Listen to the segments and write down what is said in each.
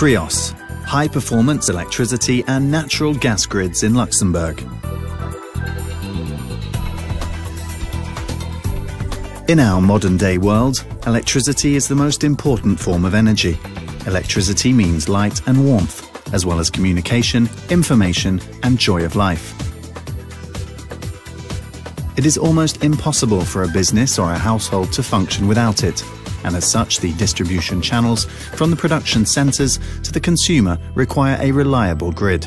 Creos, high performance electricity and natural gas grids in Luxembourg. In our modern day world, electricity is the most important form of energy. Electricity means light and warmth, as well as communication, information, and joy of life. It is almost impossible for a business or a household to function without it, and as such, the distribution channels, from the production centres to the consumer, require a reliable grid.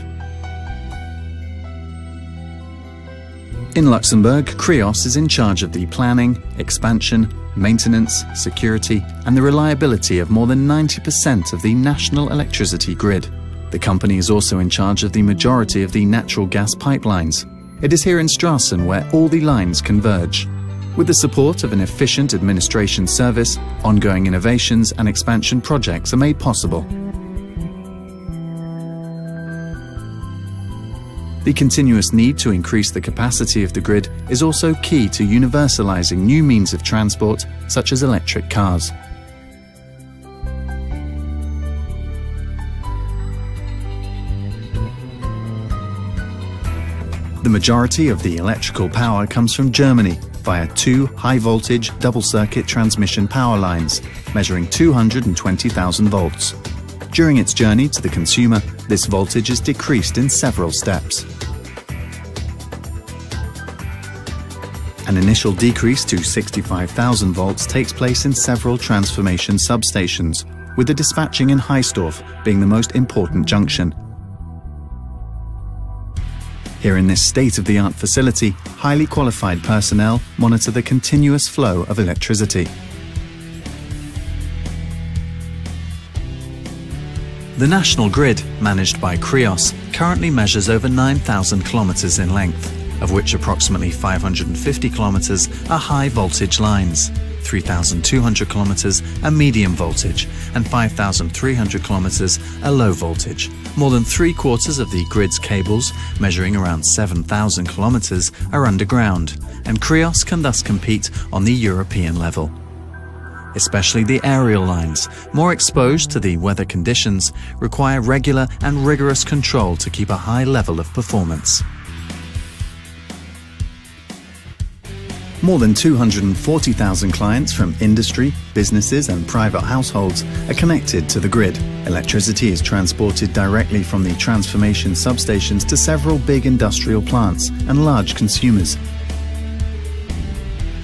In Luxembourg, Creos is in charge of the planning, expansion, maintenance, security, and the reliability of more than 90% of the national electricity grid. The company is also in charge of the majority of the natural gas pipelines. It is here in Strassen where all the lines converge. With the support of an efficient administration service, ongoing innovations and expansion projects are made possible. The continuous need to increase the capacity of the grid is also key to universalizing new means of transport, such as electric cars. The majority of the electrical power comes from Germany via two high-voltage double-circuit transmission power lines, measuring 220,000 volts. During its journey to the consumer, this voltage is decreased in several steps. An initial decrease to 65,000 volts takes place in several transformation substations, with the dispatching in Heisdorf being the most important junction. Here in this state-of-the-art facility, highly qualified personnel monitor the continuous flow of electricity. The national grid, managed by Creos, currently measures over 9,000 kilometers in length, of which approximately 550 kilometers are high voltage lines, 3,200 kilometers are medium voltage, and 5,300 kilometers are low voltage. More than three quarters of the grid's cables, measuring around 7,000 kilometers, are underground, and Creos can thus compete on the European level especially the aerial lines, more exposed to the weather conditions, require regular and rigorous control to keep a high level of performance. More than 240,000 clients from industry, businesses and private households are connected to the grid. Electricity is transported directly from the transformation substations to several big industrial plants and large consumers.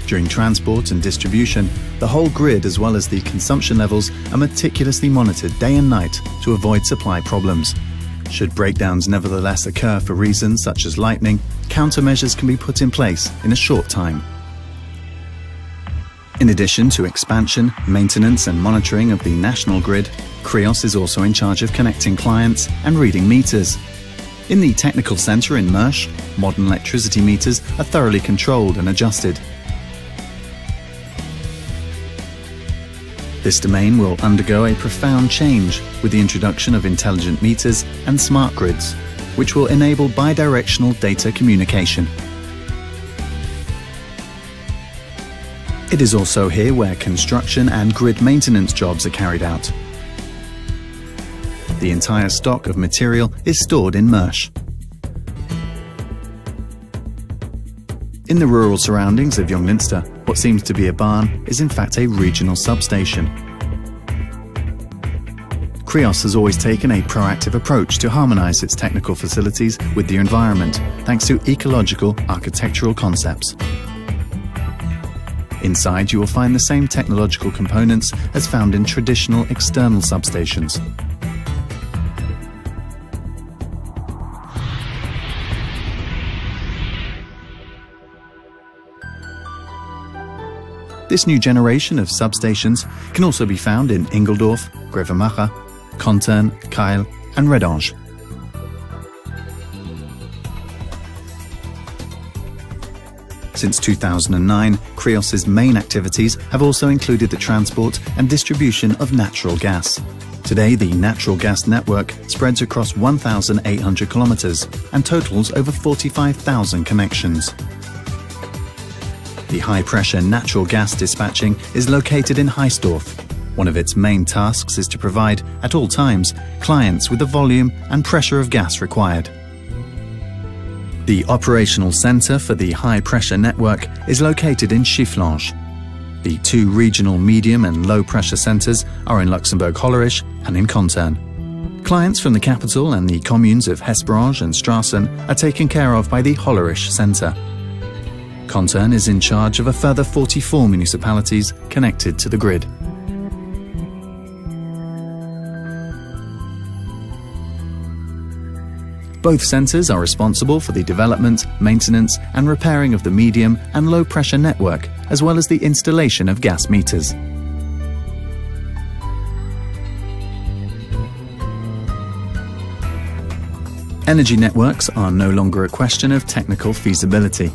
During transport and distribution, the whole grid as well as the consumption levels are meticulously monitored day and night to avoid supply problems. Should breakdowns nevertheless occur for reasons such as lightning, countermeasures can be put in place in a short time. In addition to expansion, maintenance and monitoring of the national grid, Creos is also in charge of connecting clients and reading meters. In the technical centre in Mersch, modern electricity meters are thoroughly controlled and adjusted This domain will undergo a profound change with the introduction of intelligent meters and smart grids, which will enable bidirectional data communication. It is also here where construction and grid maintenance jobs are carried out. The entire stock of material is stored in Mersch. In the rural surroundings of Junglinster, what seems to be a barn is in fact a regional substation. Creos has always taken a proactive approach to harmonise its technical facilities with the environment, thanks to ecological architectural concepts. Inside you will find the same technological components as found in traditional external substations. This new generation of substations can also be found in Ingeldorf, Grevenmacher, Contern, Kayl and Redange. Since 2009, Creos's main activities have also included the transport and distribution of natural gas. Today, the natural gas network spreads across 1,800 kilometers and totals over 45,000 connections. The high-pressure natural gas dispatching is located in Heisdorf, One of its main tasks is to provide, at all times, clients with the volume and pressure of gas required. The operational centre for the high pressure network is located in Schifflange. The two regional medium and low pressure centres are in Luxembourg Hollerich and in Contern. Clients from the capital and the communes of Hesperange and Strassen are taken care of by the Hollerich Centre. Contern is in charge of a further 44 municipalities connected to the grid. Both centres are responsible for the development, maintenance and repairing of the medium and low pressure network, as well as the installation of gas meters. Energy networks are no longer a question of technical feasibility.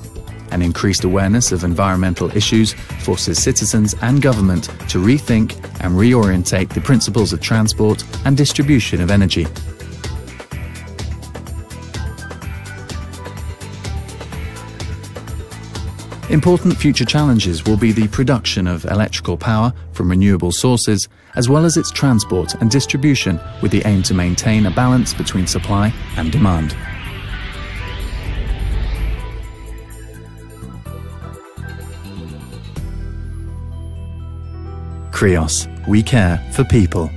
An increased awareness of environmental issues forces citizens and government to rethink and reorientate the principles of transport and distribution of energy. Important future challenges will be the production of electrical power from renewable sources, as well as its transport and distribution with the aim to maintain a balance between supply and demand. Creos, we care for people.